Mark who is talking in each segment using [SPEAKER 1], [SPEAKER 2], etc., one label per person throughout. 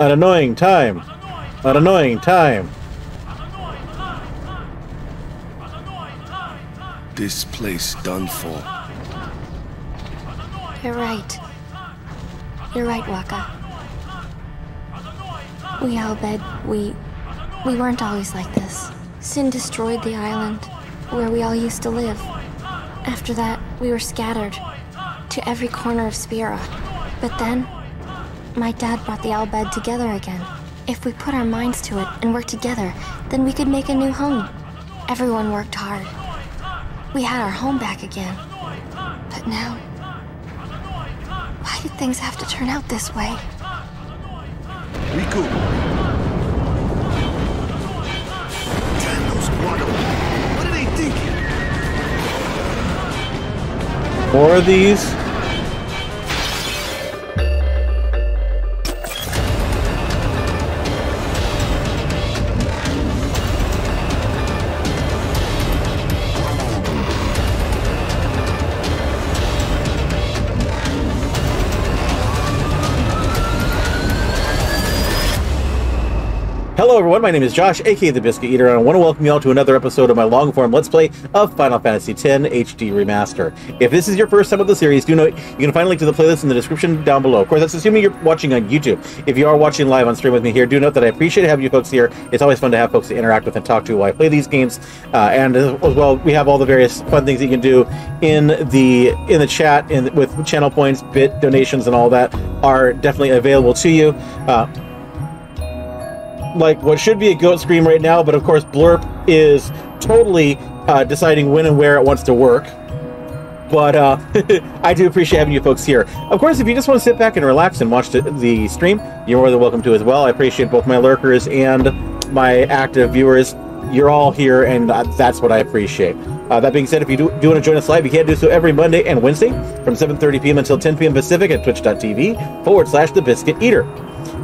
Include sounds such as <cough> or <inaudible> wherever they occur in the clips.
[SPEAKER 1] An annoying time. An annoying time.
[SPEAKER 2] This place done for.
[SPEAKER 3] You're right. You're right, Wakka. We Al Bhed, we... We weren't always like this. Sin destroyed the island, where we all used to live. After that, we were scattered to every corner of Spira. But then, my dad brought the Al Bhed together again. If we put our minds to it and work together, then we could make a new home. Everyone worked hard. We had our home back again. But now... Why did things have to turn out this way?
[SPEAKER 2] Rikku! Damn those Guado! What are they thinking?
[SPEAKER 1] More of these. Hello everyone, my name is Josh, aka The Biscuit Eater, and I want to welcome you all to another episode of my long-form Let's Play of Final Fantasy X HD Remaster. If this is your first time of the series, do note you can find a link to the playlist in the description down below. Of course, that's assuming you're watching on YouTube. If you are watching live on stream with me here, do note that I appreciate having you folks here. It's always fun to have folks to interact with and talk to while I play these games. Uh, and as well, we have all the various fun things you can do in the in the chat in, with channel points, bit donations, and all that are definitely available to you. Uh, like what should be a goat scream right now, but of course Blurp is totally uh, deciding when and where it wants to work. But uh, <laughs> I do appreciate having you folks here. Of course, if you just want to sit back and relax and watch the, the stream, you're more than welcome to as well. I appreciate both my lurkers and my active viewers. You're all here, and uh, that's what I appreciate. Uh, that being said, if you do, do want to join us live, you can do so every Monday and Wednesday from 7.30 p.m. until 10 p.m. Pacific at twitch.tv forward slash the biscuit eater.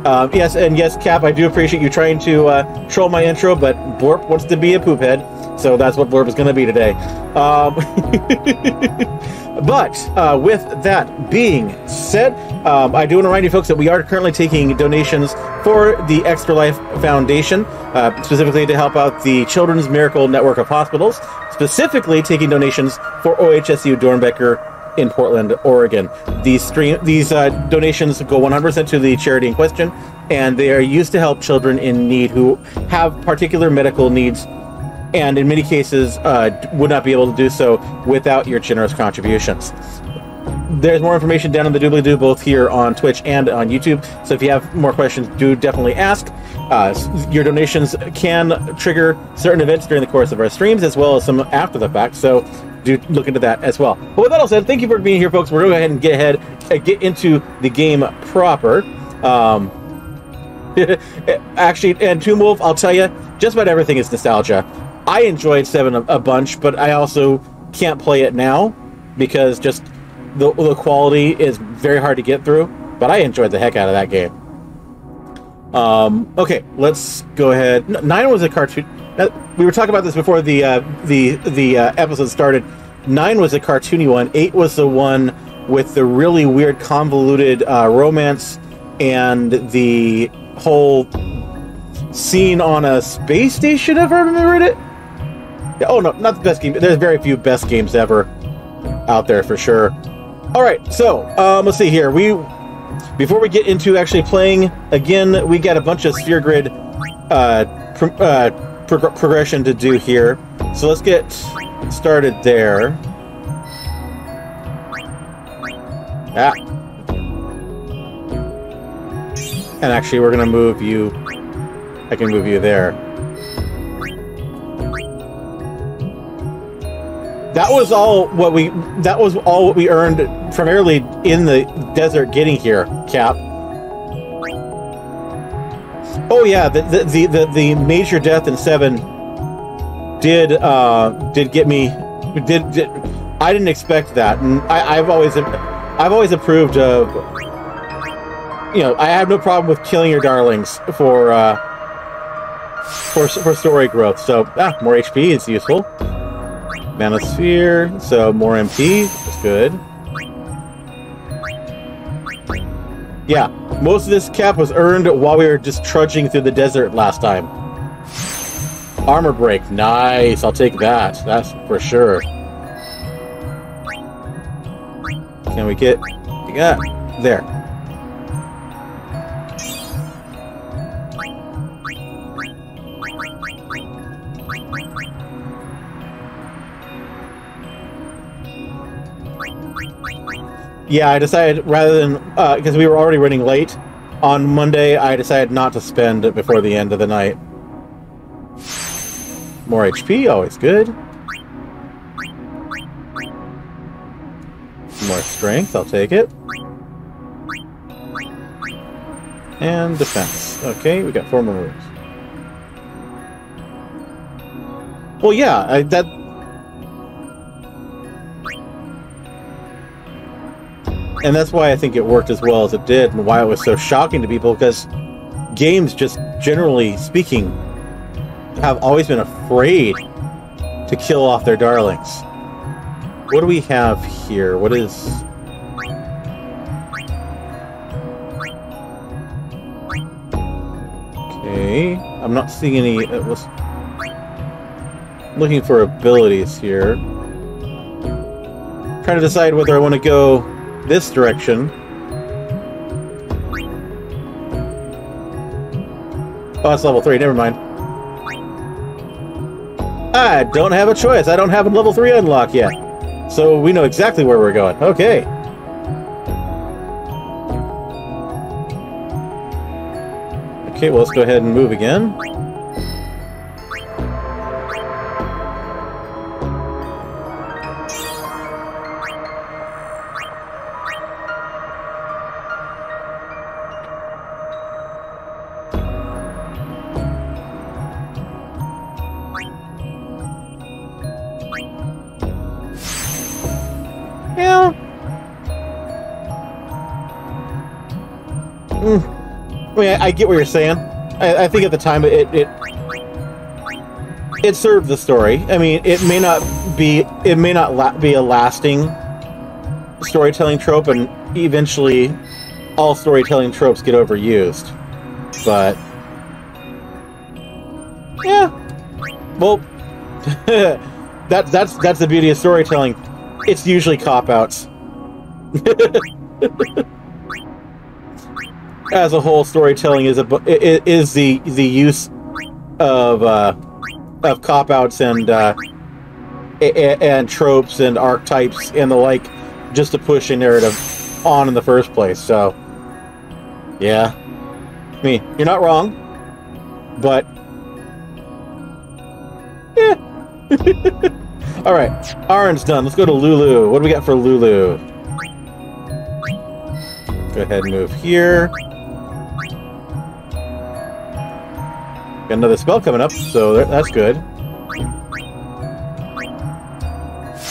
[SPEAKER 1] Um, yes, and yes, Cap, I do appreciate you trying to uh, troll my intro, but Blorp wants to be a poop head, so that's what Blorp is going to be today. Um, <laughs> but uh, with that being said, um, I do want to remind you folks that we are currently taking donations for the Extra Life Foundation, uh, specifically to help out the Children's Miracle Network of Hospitals, specifically taking donations for OHSU Doernbecher in Portland, Oregon. These stream these uh, donations go 100% to the charity in question, and they are used to help children in need who have particular medical needs, and in many cases uh, would not be able to do so without your generous contributions. There's more information down in the doobly doo, both here on Twitch and on YouTube. So if you have more questions, do definitely ask. Uh, your donations can trigger certain events during the course of our streams, as well as some after the fact. So do look into that as well. But with that all said, thank you for being here, folks. We're going to go ahead and get ahead, uh, get into the game proper. Um, <laughs> actually, and Tomb Wolf, I'll tell you, just about everything is nostalgia. I enjoyed Seven a, a bunch, but I also can't play it now because just the, the quality is very hard to get through. But I enjoyed the heck out of that game. Um, okay, let's go ahead. Nine was a cartoon. We were talking about this before the uh, the the uh, episode started. Nine was a cartoony one. Eight was the one with the really weird, convoluted uh, romance and the whole scene on a space station. If I remembered it. Oh no, not the best game. There's very few best games ever out there for sure. All right, so um, let's see here. We before we get into actually playing again, we got a bunch of Sphere Grid uh, uh, prog progression to do here. So let's get started there. Ah. And actually, we're going to move you... I can move you there. That was all what we... That was all what we earned primarily in the desert getting here, Cap. Oh yeah, the the the, the, major death in seven did uh, did get me did, did I didn't expect that, and I, I've always I've always approved of you know I have no problem with killing your darlings for uh, for for story growth. So ah, more HP is useful. Mana Sphere, so more MP is good. Yeah, most of this cap was earned while we were just trudging through the desert last time. Armor break, nice. I'll take that. That's for sure. Can we get? Yeah, there. Yeah, I decided rather than uh, because we were already running late on Monday, I decided not to spend it before the end of the night. More HP, always good. More strength, I'll take it. And defense. Okay, we got four more moves. Well, yeah, I, that and that's why I think it worked as well as it did, and why it was so shocking to people. Because games, just generally speaking, have always been afraid to kill off their darlings. What do we have here? What is? Okay, I'm not seeing any. Uh, it was looking for abilities here. Trying to decide whether I want to go this direction. Oh, that's level 3, never mind. I don't have a choice. I don't have a level 3 unlock yet. So we know exactly where we're going. Okay. Okay, well, let's go ahead and move again. I get what you're saying. I, I think at the time it, it it served the story. I mean, it may not be it may not be a lasting storytelling trope, and eventually, all storytelling tropes get overused. But yeah, well, <laughs> that that's that's the beauty of storytelling. It's usually cop outs. <laughs> As a whole, storytelling is a is the the use of uh, of cop outs and uh, and tropes and archetypes and the like, just to push a narrative on in the first place. So, yeah, I mean, you're not wrong, but yeah. <laughs> All right, Auron's done. Let's go to Lulu. What do we got for Lulu? Go ahead and move here. Got another spell coming up, so that's good.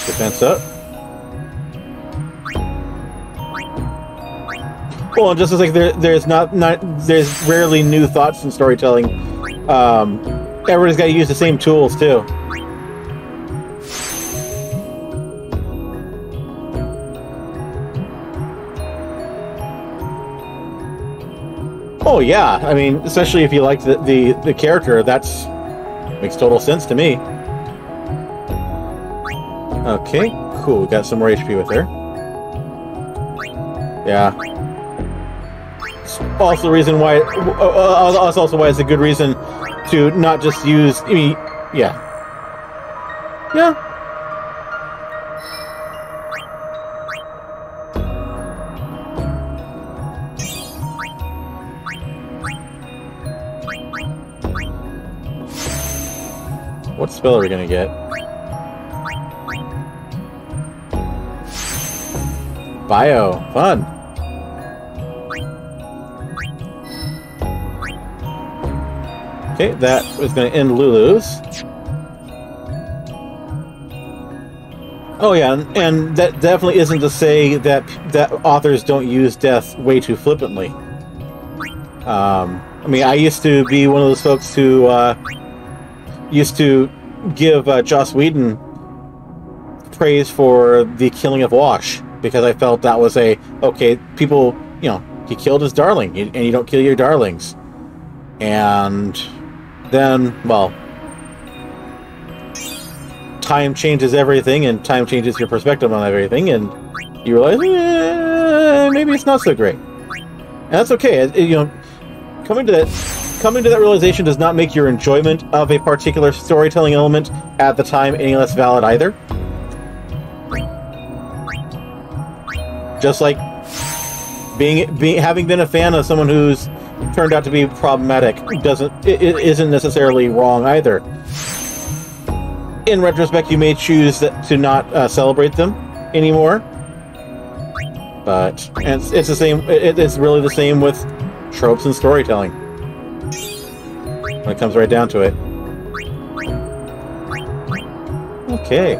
[SPEAKER 1] Defense up. Well, just as like there, there's not, not there's rarely new thoughts in storytelling. Um, everybody's got to use the same tools too. Oh yeah, I mean, especially if you like the, the the character, that's makes total sense to me. Okay, cool. Got some more HP with her. Yeah. It's also the reason why. Uh, uh, also, also why it's a good reason to not just use. I mean, yeah. Yeah. Spell are we gonna get? Bio, fun. Okay, that was gonna end Lulu's. Oh yeah, and, and that definitely isn't to say that that authors don't use death way too flippantly. Um, I mean, I used to be one of those folks who uh, used to give uh, Joss Whedon praise for the killing of Wash because I felt that was a okay. People, you know, he killed his darling, and you don't kill your darlings. And then, well, time changes everything, and time changes your perspective on everything, and you realize eh, maybe it's not so great. And that's okay. It, you know, coming to that coming to that realization does not make your enjoyment of a particular storytelling element at the time any less valid either. Just like being, being having been a fan of someone who's turned out to be problematic doesn't it, it isn't necessarily wrong either. In retrospect, you may choose that, to not uh, celebrate them anymore, but it's, it's the same. It, it's really the same with tropes and storytelling when it comes right down to it. Okay.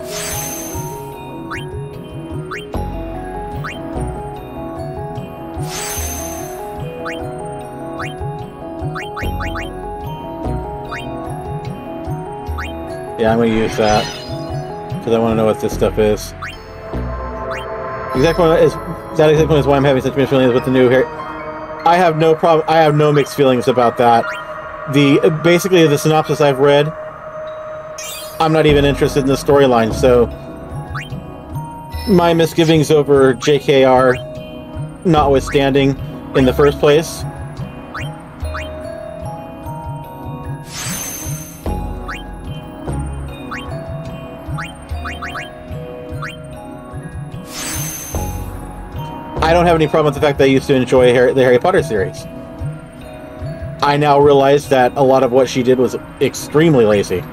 [SPEAKER 1] Yeah, I'm going to use that. Because I want to know what this stuff is. Exactly is that exactly is why I'm having such mixed feelings with the new hair. I have no problem. I have no mixed feelings about that. The basically the synopsis I've read, I'm not even interested in the storyline. So my misgivings over JKR, notwithstanding, in the first place, I don't have any problem with the fact that I used to enjoy Harry, the Harry Potter series. I now realize that a lot of what she did was extremely lazy.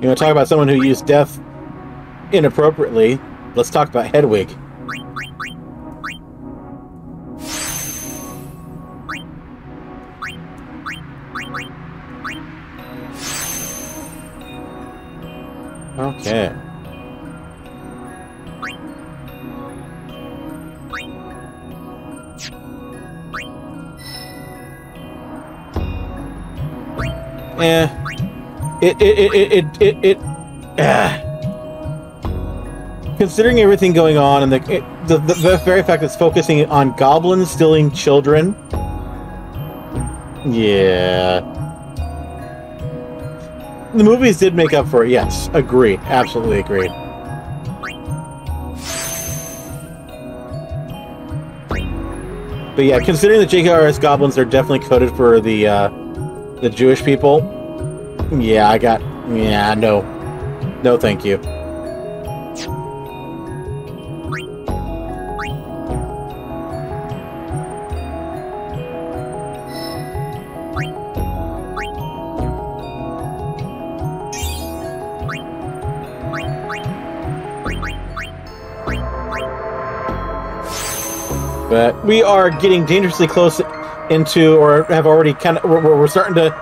[SPEAKER 1] You want to talk about someone who used death inappropriately? Let's talk about Hedwig. Okay. Yeah. It it it it it, it, ah. Considering everything going on and the, it, the the very fact it's focusing on goblins stealing children. Yeah. The movies did make up for it, yes. Agree. Absolutely agree. But yeah, considering the JKRS goblins are definitely coded for the uh, the Jewish people, yeah, I got yeah, no. No thank you. We are getting dangerously close into, or have already kind of, we're, we're starting to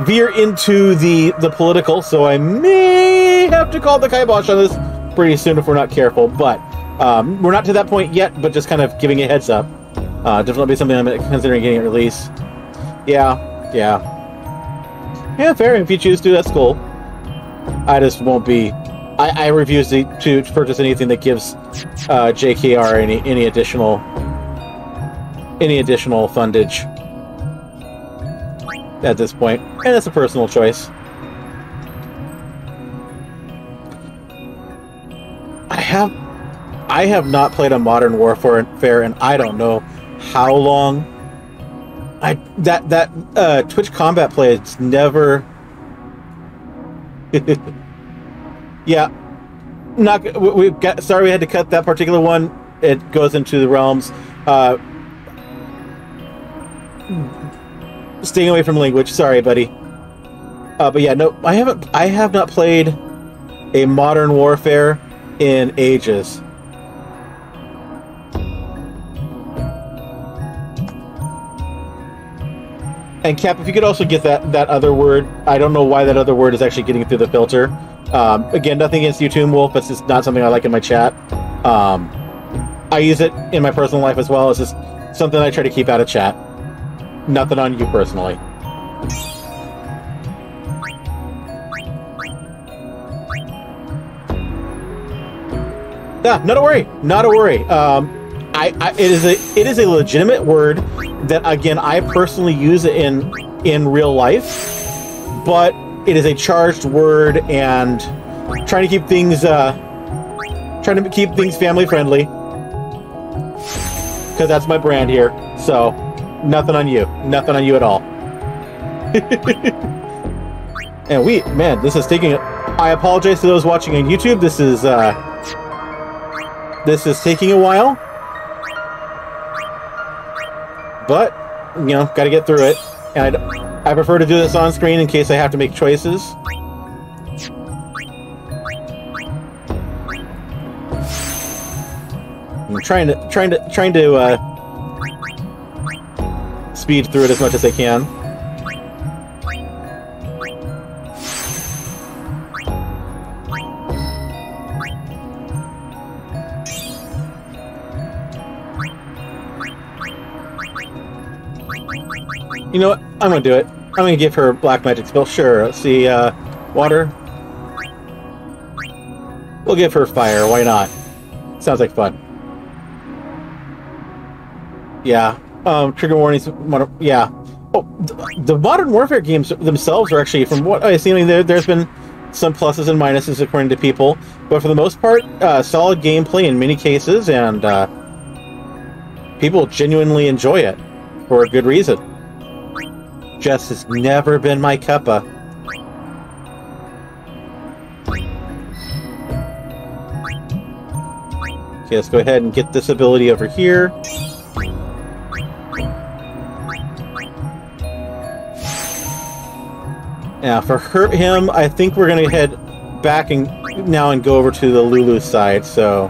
[SPEAKER 1] veer into the the political. So I may have to call the kibosh on this pretty soon if we're not careful. But um, we're not to that point yet. But just kind of giving a heads up. Uh, definitely something I'm considering getting a release. Yeah, yeah, yeah. Fair. If you choose to, that's cool. I just won't be. I, I refuse to, to purchase anything that gives uh, JKR any any additional any additional fundage at this point, and it's a personal choice. I have I have not played a Modern Warfare and I don't know how long. I that that uh, Twitch combat play it's never. <laughs> yeah, not we got. Sorry, we had to cut that particular one. It goes into the realms. Uh, staying away from language. Sorry, buddy. Uh, but yeah, no, I haven't. I have not played a Modern Warfare in ages. And Cap, if you could also get that that other word, I don't know why that other word is actually getting through the filter. Um, again, nothing against you, Tomb Wolf, but it's just not something I like in my chat. Um, I use it in my personal life as well. It's just something I try to keep out of chat. Nothing on you personally. Yeah, not a worry. Not a worry. Um, I, I, it is a it is a legitimate word that again I personally use it in in real life, but it is a charged word and trying to keep things uh, trying to keep things family friendly because that's my brand here. So nothing on you, nothing on you at all. <laughs> and we man, this is taking. I apologize to those watching on YouTube. This is uh, this is taking a while, but you know, got to get through it. And I, I prefer to do this on screen in case I have to make choices. I'm trying to trying to trying to uh, speed through it as much as I can. You know what? I'm gonna do it. I'm gonna give her black magic spell. Sure. See. Uh, water. We'll give her fire. Why not? Sounds like fun. Yeah. Um, trigger warnings. Yeah. Oh, the modern warfare games themselves are actually, from what I see, I mean, there, there's been some pluses and minuses according to people, but for the most part, uh, solid gameplay in many cases, and uh, people genuinely enjoy it for a good reason. Just has never been my cuppa. Okay, let's go ahead and get this ability over here. Now, for hurt him, I think we're gonna head back and now and go over to the Lulu side. So.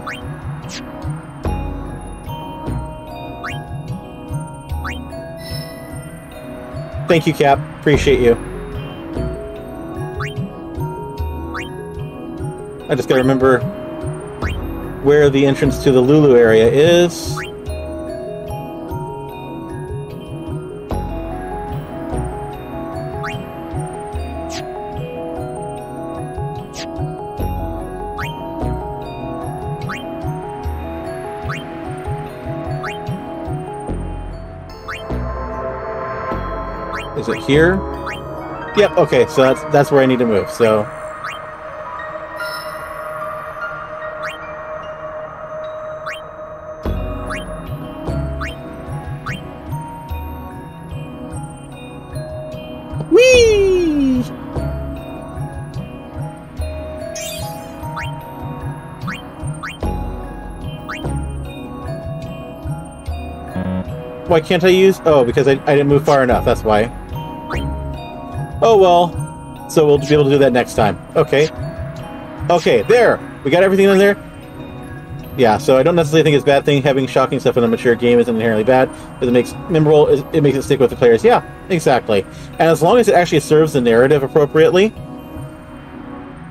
[SPEAKER 1] Thank you, Cap. Appreciate you. I just gotta remember where the entrance to the Lulu area is. Is it here? Yep, okay, so that's that's where I need to move, so! Why can't I use? Oh, because I, I didn't move far enough, that's why. Oh well. So we'll be able to do that next time. Okay. Okay, there! We got everything in there? Yeah, so I don't necessarily think it's a bad thing having shocking stuff in a mature game isn't inherently bad, because it makes memorable, it makes it stick with the players. Yeah, exactly. And as long as it actually serves the narrative appropriately,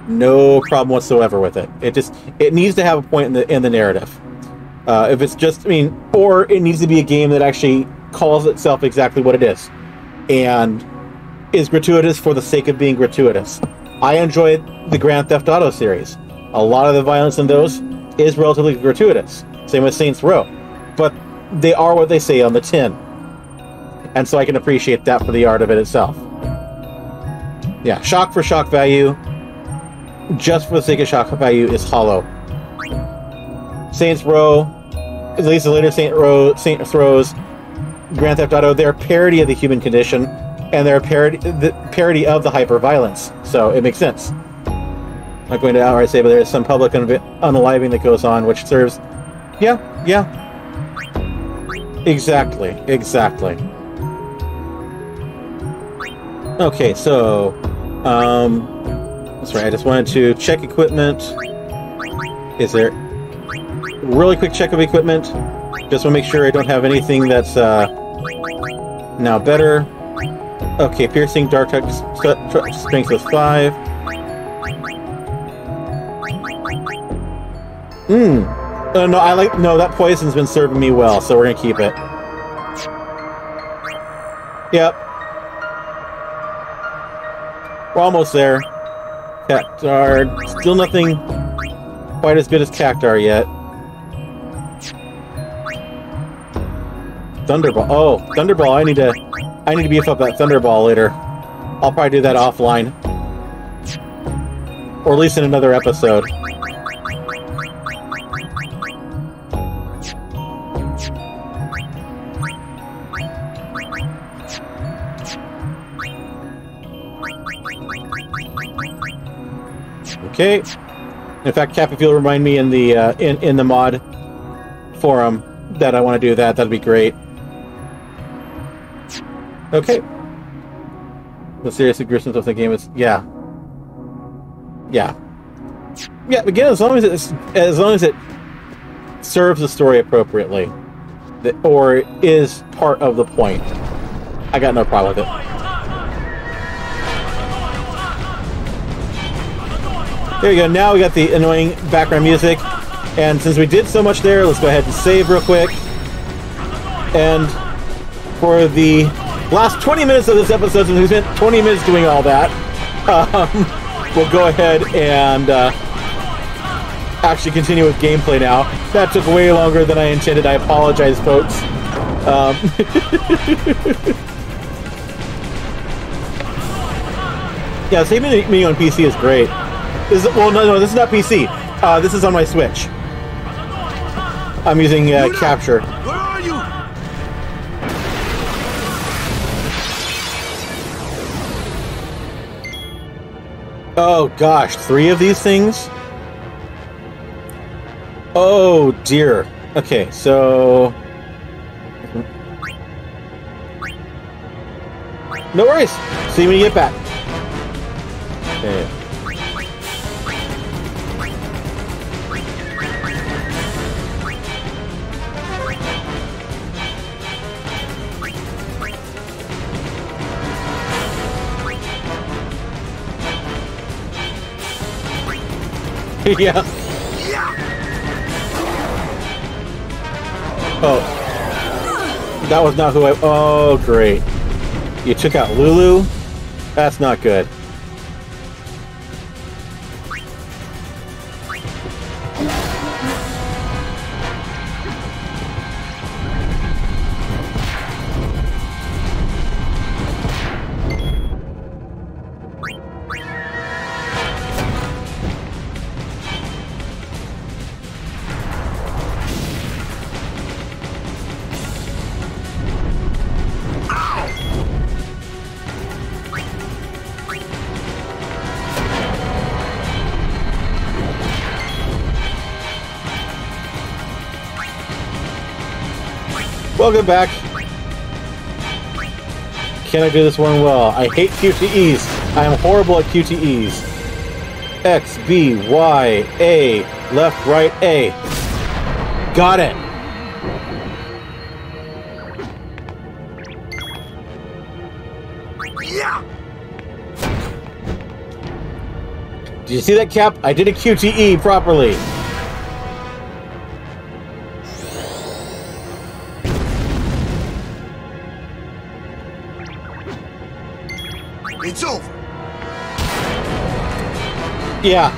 [SPEAKER 1] no problem whatsoever with it. It just it needs to have a point in the in the narrative. Uh, if it's just, I mean, or it needs to be a game that actually calls itself exactly what it is, and is gratuitous for the sake of being gratuitous. I enjoyed the Grand Theft Auto series. A lot of the violence in those is relatively gratuitous. Same with Saints Row. But they are what they say on the tin. And so I can appreciate that for the art of it itself. Yeah, shock for shock value, just for the sake of shock value, is hollow. Saints Row, at least the later Saint Row, Saints Rows, Grand Theft Auto, they're a parody of the human condition, and they're a parody, the parody of the hyper violence. So it makes sense. I'm not going to outright say, but there is some public unaliving that goes on, which serves. Yeah, yeah. Exactly, exactly. Okay, so, um, that's right. I just wanted to check equipment. Is there really quick check of equipment? Just want to make sure I don't have anything that's uh, now better. Okay, piercing dark strength was five. Mmm. No, no, I like no. That poison's been serving me well, so we're gonna keep it. Yep. We're almost there. Cactar. Still nothing quite as good as Cactar yet. Thunderball. Oh, Thunderball. I need to I need to beef up that Thunderball later. I'll probably do that offline, or at least in another episode. Okay. In fact, Cap, if you'll remind me in the uh, in in the mod forum that I want to do that, that'd be great. Okay. The serious aggressiveness of the game is yeah, yeah, yeah. Again, as long as it's as long as it serves the story appropriately, that, or is part of the point, I got no problem with it. There you go. Now we got the annoying background music. And since we did so much there, let's go ahead and save real quick. And for the last 20 minutes of this episode, since we spent 20 minutes doing all that, um, we'll go ahead and uh, actually continue with gameplay now. That took way longer than I intended. I apologize, folks. Um, <laughs> yeah, saving me on PC is great. This is, well, no, no, this is not PC. Uh, this is on my Switch. I'm using uh, Capture.
[SPEAKER 2] Where are you?
[SPEAKER 1] Oh gosh, three of these things? Oh dear. Okay, so... No worries. See you when you get back. Okay. <laughs> yeah. Oh. That was not who I... Oh, great. You took out Lulu? That's not good. Welcome back. Can I do this one well? I hate QTEs. I am horrible at QTEs. X, B, Y, A, left, right, A. Got it.
[SPEAKER 2] Yeah.
[SPEAKER 1] Did you see that, Cap? I did a QTE properly. Yeah.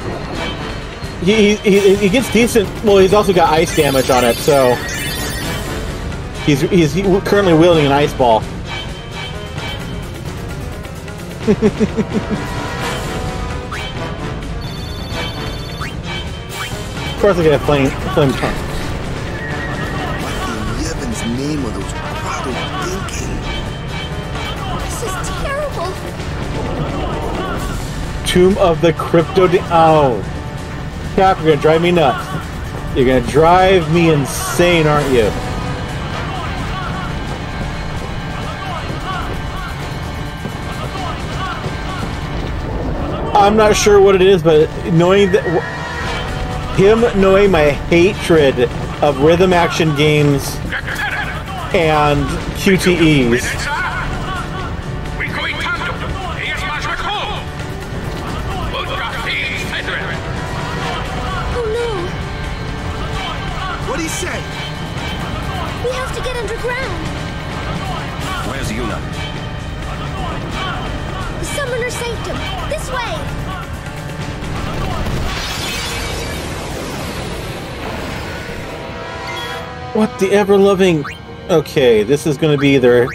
[SPEAKER 1] He, he, he, gets decent. Well, he's also got ice damage on it, so he's he's currently wielding an ice ball. <laughs> of course, I get a flame flame tongue. Tomb of the Crypto. Oh, Cap, you're gonna drive me nuts. You're gonna drive me insane, aren't you? I'm not sure what it is, but knowing that him knowing my hatred of rhythm action games and QTEs. What the ever loving Okay, this is to be either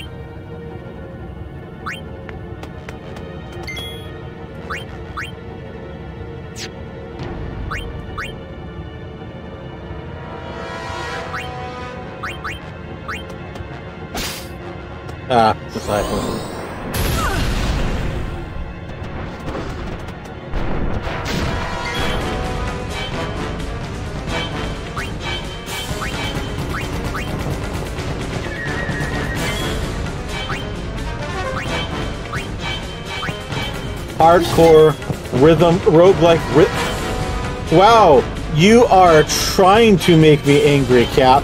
[SPEAKER 1] Hardcore rhythm roguelike ri- Wow, you are trying to make me angry, Cap.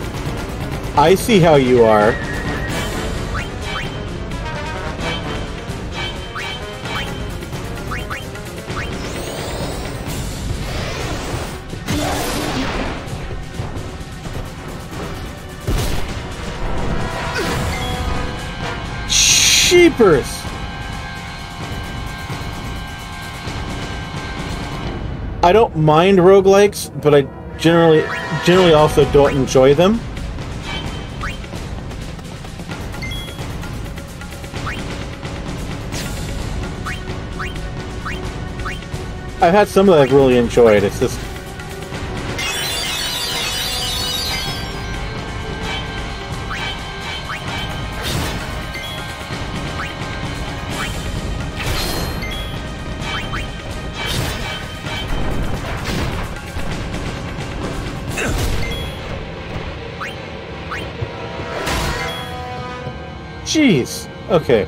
[SPEAKER 1] I see how you are. Sheepers! I don't mind roguelikes, but I generally generally also don't enjoy them. I've had some that I've really enjoyed. It's just Okay.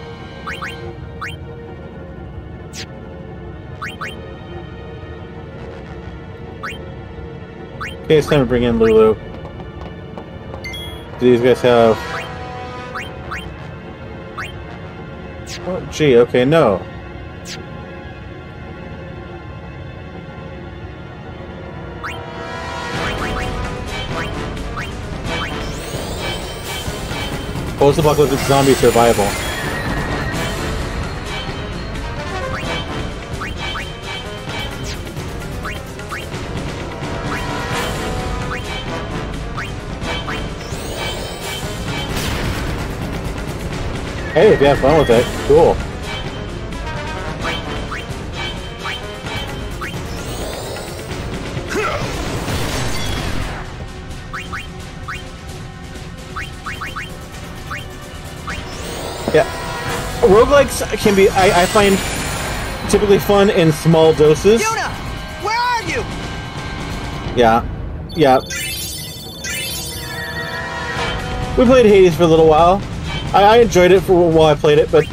[SPEAKER 1] Okay, it's time to bring in Lulu. Do these guys have... Oh, gee, okay, no. Post-apocalyptic zombie survival. Hey, if you have fun with it, cool. Yeah. Roguelikes can be, I, I find, typically fun in small doses.
[SPEAKER 2] Yuna! Where are you?
[SPEAKER 1] Yeah. Yeah. We played Hades for a little while. I, I enjoyed it for while I played it, but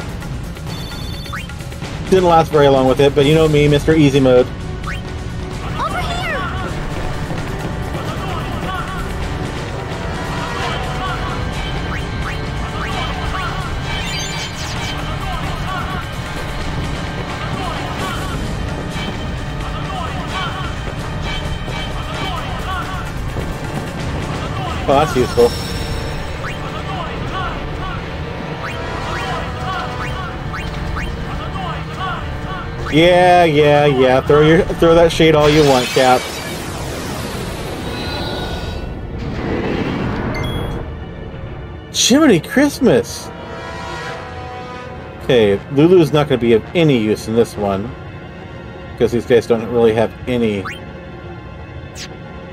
[SPEAKER 1] didn't last very long with it. But you know me, Mr. Easy Mode. Oh, that's useful. Yeah, yeah, yeah. Throw your throw that shade all you want, Cap. Jiminy Christmas! Okay, Lulu's not going to be of any use in this one. Because these guys don't really have any...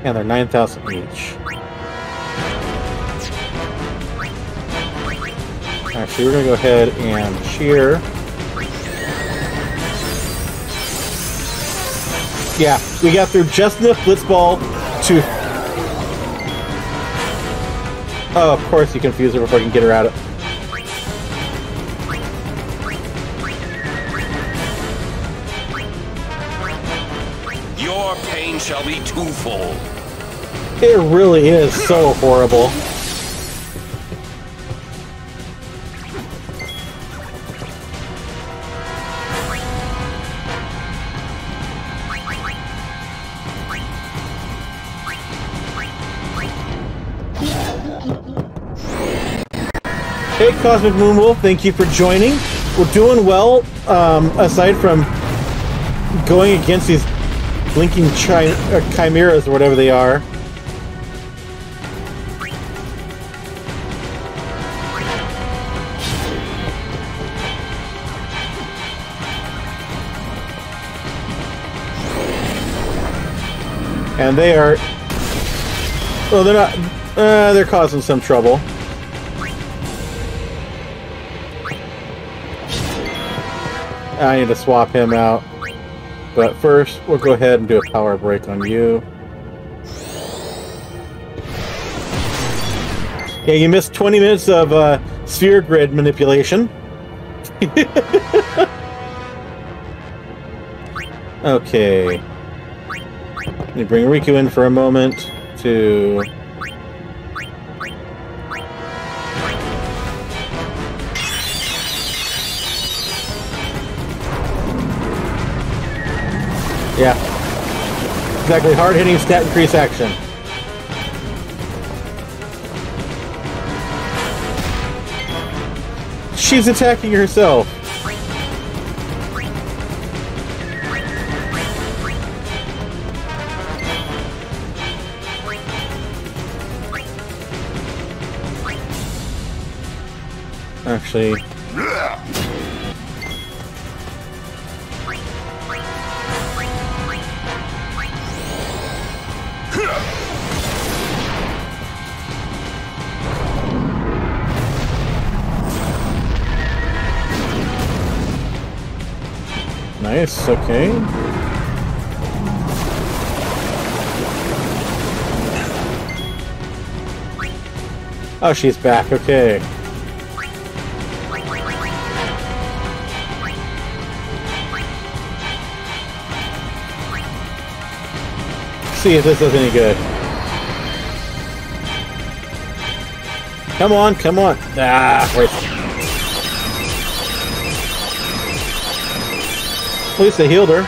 [SPEAKER 1] And they're 9,000 each. Actually, we're going to go ahead and cheer. Yeah, we got through just enough Blitzball to... Oh, of course you confuse her before you can get her out of...
[SPEAKER 4] Your pain shall be twofold.
[SPEAKER 1] It really is so horrible. Hey, Cosmic Moonwolf, thank you for joining. We're doing well, um, aside from going against these blinking chi uh, chimeras or whatever they are. And they are... Well, they're not... Uh, they're causing some trouble. I need to swap him out. But first, we'll go ahead and do a power break on you. Yeah, you missed 20 minutes of uh, sphere grid manipulation. <laughs> okay. Let me bring Rikku in for a moment to... Yeah. Exactly, hard-hitting stat increase action. She's attacking herself. Actually, nice, okay. Oh, she's back, okay. See if this does any good. Come on, come on. Ah, least they healed her.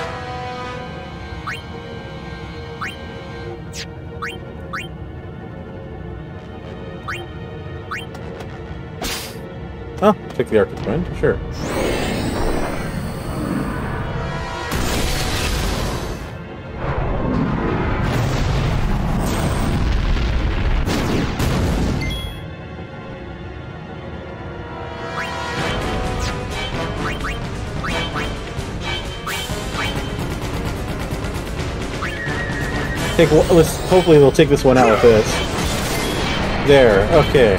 [SPEAKER 1] Oh, take the Arctic Wind, sure. Take, let's, hopefully they'll take this one out with this. There, okay.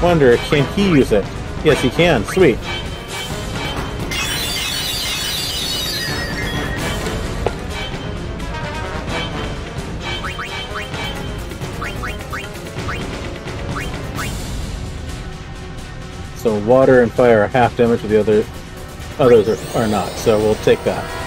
[SPEAKER 1] Wonder, can he use it? Yes, he can. Sweet. So water and fire are half damage, but the other others are, are not. So we'll take that.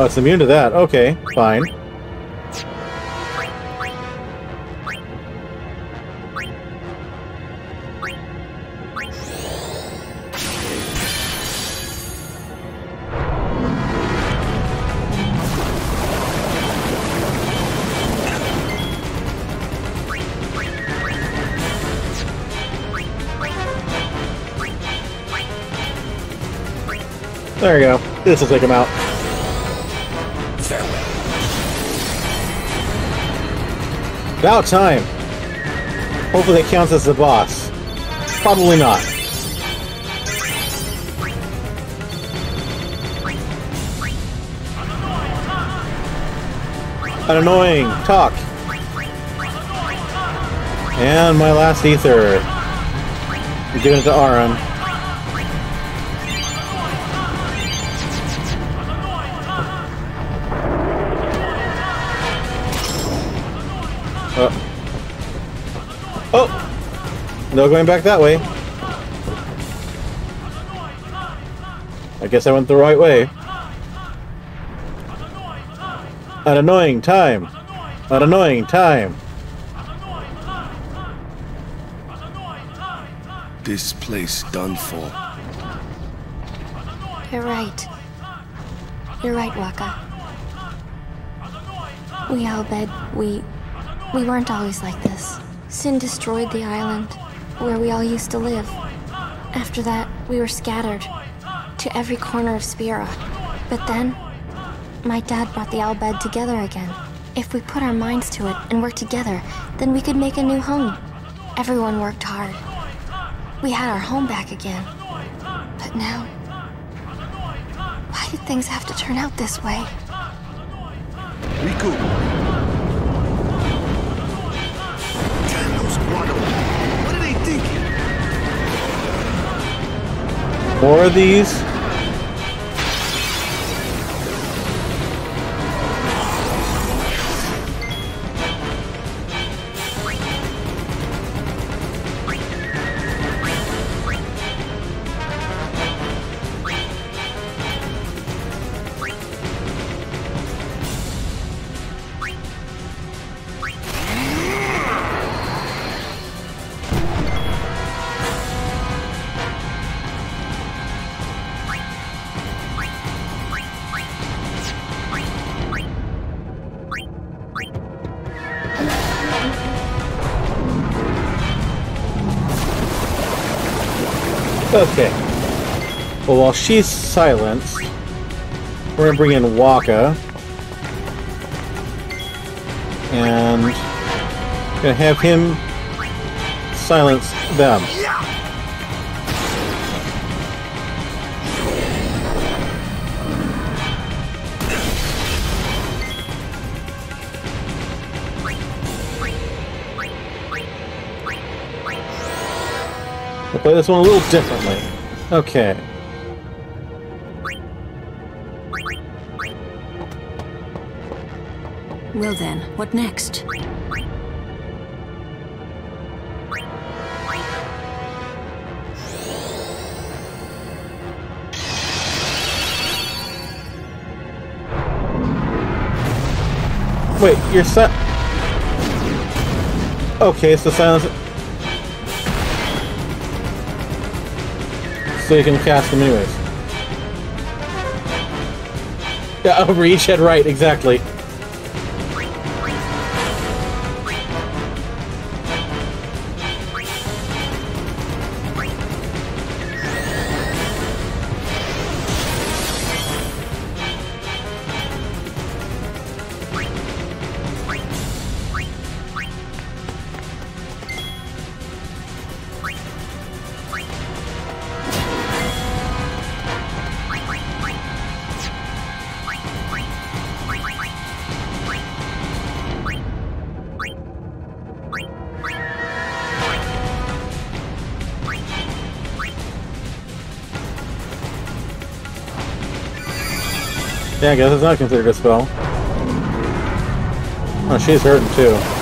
[SPEAKER 1] Oh, it's immune to that. Okay, fine. There we go. This will take him out. About time. Hopefully that counts as the boss. Probably not. An annoying talk. And my last ether. I'm giving it to Auron. Uh, Oh! No going back that way. I guess I went the right way. An annoying time. An annoying time.
[SPEAKER 2] This place done for.
[SPEAKER 3] You're right. You're right, Wakka. We Al Bhed, we... We weren't always like this. Sin destroyed the island, where we all used to live. After that, we were scattered to every corner of Spira. But then, my dad brought the Al Bhed together again. If we put our minds to it and work together, then we could make a new home. Everyone worked hard. We had our home back again. But now, why did things have to turn out this way?
[SPEAKER 2] Rikku!
[SPEAKER 1] More of these. Okay. Well, while she's silenced, we're gonna bring in Wakka. And gonna have him silence them. Play this one a little differently. Okay.
[SPEAKER 5] Well then, what next?
[SPEAKER 1] Wait, you're set. Okay, so silence. So you can cast them anyways. Yeah, <laughs> overreach head right, exactly. Yeah, I guess it's not considered a spell. Oh, she's hurting too.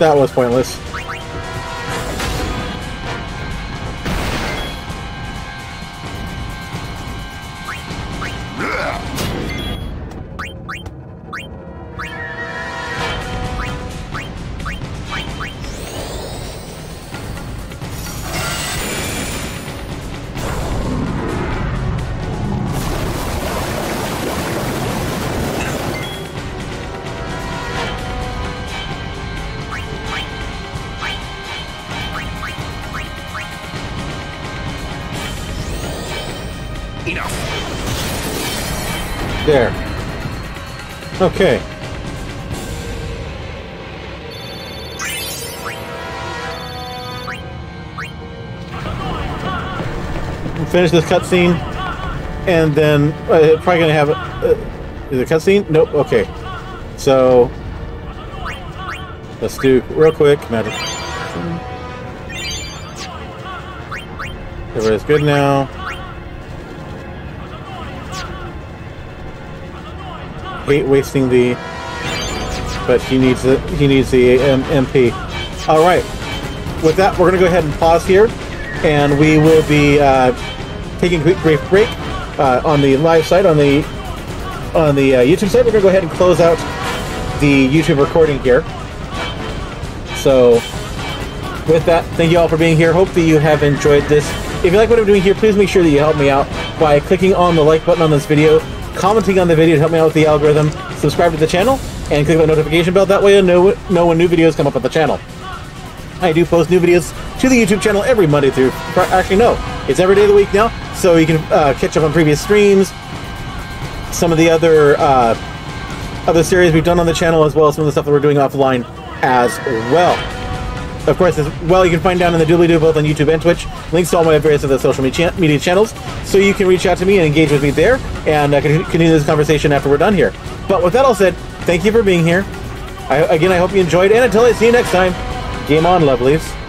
[SPEAKER 1] That was pointless. Okay. Finish this cutscene, and then uh, probably gonna have. Uh, is it a cutscene? Nope. Okay. So let's do real quick magic. Everybody's good now. Wasting the but he needs the he needs the MP. All right. With that, we're gonna go ahead and pause here, and we will be uh, taking a quick brief break uh, on the live site on the on the uh, YouTube site. We're gonna go ahead and close out the YouTube recording here. So, with that, thank you all for being here. Hope that you have enjoyed this. If you like what I'm doing here, please make sure that you help me out by clicking on the like button on this video, commenting on the video to help me out with the algorithm, subscribe to the channel, and click the notification bell. That way you'll know, know when new videos come up on the channel. I do post new videos to the YouTube channel every Monday through. Actually, no, it's every day of the week now, so you can uh, catch up on previous streams, some of the other uh, other series we've done on the channel, as well as some of the stuff that we're doing offline as well. Of course, as well, you can find down in the doobly doo both on YouTube and Twitch links to all my various other social media media channels, so you can reach out to me and engage with me there, and uh, continue this conversation after we're done here. But with that all said, thank you for being here. I, again, I hope you enjoyed, and until I see you next time, game on, lovelies.